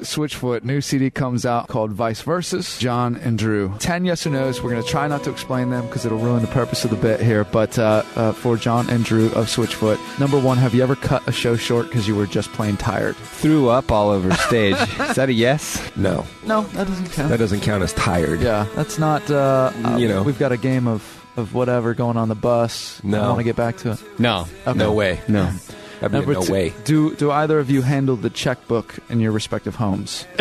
Switchfoot, new CD comes out called Vice Verses, John and Drew. 10 yes or no's. We're going to try not to explain them because it'll ruin the purpose of the bit here. But uh, uh, for John and Drew of Switchfoot, number one, have you ever cut a show short because you were just plain tired? Threw up all over stage. Is that a yes? No, No, that doesn't count. that doesn't count as tired. yeah, that's not, uh, uh, You know. we've got a game of, of whatever going on the bus. No, I No. want to get back to it. No. Okay. No way. No. That'd be Number no two, way. Do, do either of you handle the checkbook in your respective homes?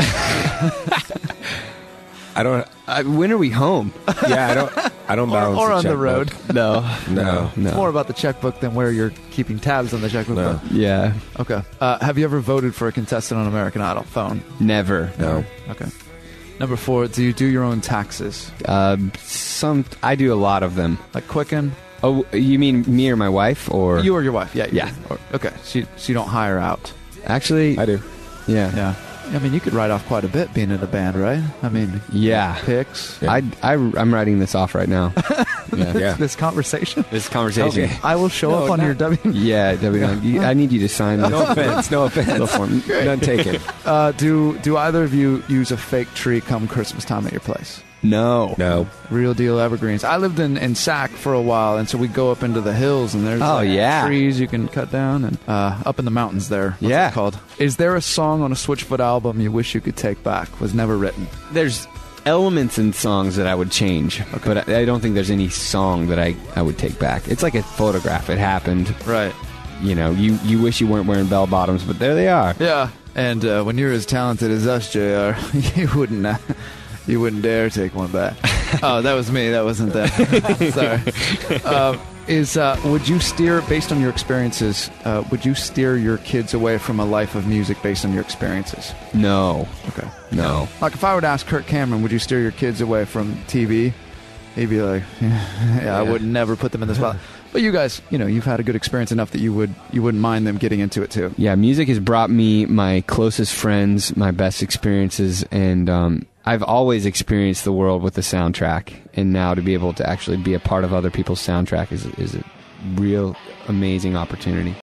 I don't. Uh, when are we home? Yeah, I don't. I don't or balance or the on the road? No. No. No. It's more about the checkbook than where you're keeping tabs on the checkbook. No. Yeah. Okay. Uh, have you ever voted for a contestant on American Idol? Phone. Never. No. Okay. Number four. Do you do your own taxes? Uh, some. I do a lot of them. Like Quicken? Oh, you mean me or my wife, or You or your wife? Yeah. you Yeah. Or- okay. So you, so you don't hire out. actually? I do. yeah. Yeah. I mean, you could write off quite a bit being in a band, right? I mean, Yeah. picks. Yeah. I, I, I'm writing this off right now. yeah. Yeah. This conversation. This conversation. Okay. I will show No, up on not- your W. Yeah, W. you- I need you to sign this. No offense. No offense. Little form. None taken. Uh, do do either of you use a fake tree come Christmas time at your place? No. No. Real deal evergreens. I lived in, in Sac for a while, and so we go up into the hills, and there's Oh, like, yeah. trees you can cut down, and uh, up in the mountains there. What's Yeah. it called. Is there a song on a Switchfoot album you wish you could take back? Was never written. There's elements in songs that I would change, but I, I don't think there's any song that I, I would take back. It's like a photograph. It happened. Right. You know, you, you wish you weren't wearing bell bottoms, but there they are. Yeah. And uh, when you're as talented as us, Jayar, you wouldn't. Uh, you wouldn't dare take one back. oh, that was me. That wasn't that. Sorry. Uh, is uh, would you steer based on your experiences? Uh, would you steer your kids away from a life of music based on your experiences? No. Okay. No. Like if I were to ask Kirk Cameron, would you steer your kids away from TV? He'd be like, yeah, I would never put them in this spot. But you guys, you know, you've had a good experience enough that you would you wouldn't mind them getting into it too. Yeah, music has brought me my closest friends, my best experiences, and um, I've always experienced the world with the soundtrack. And now to be able to actually be a part of other people's soundtrack is is a real amazing opportunity.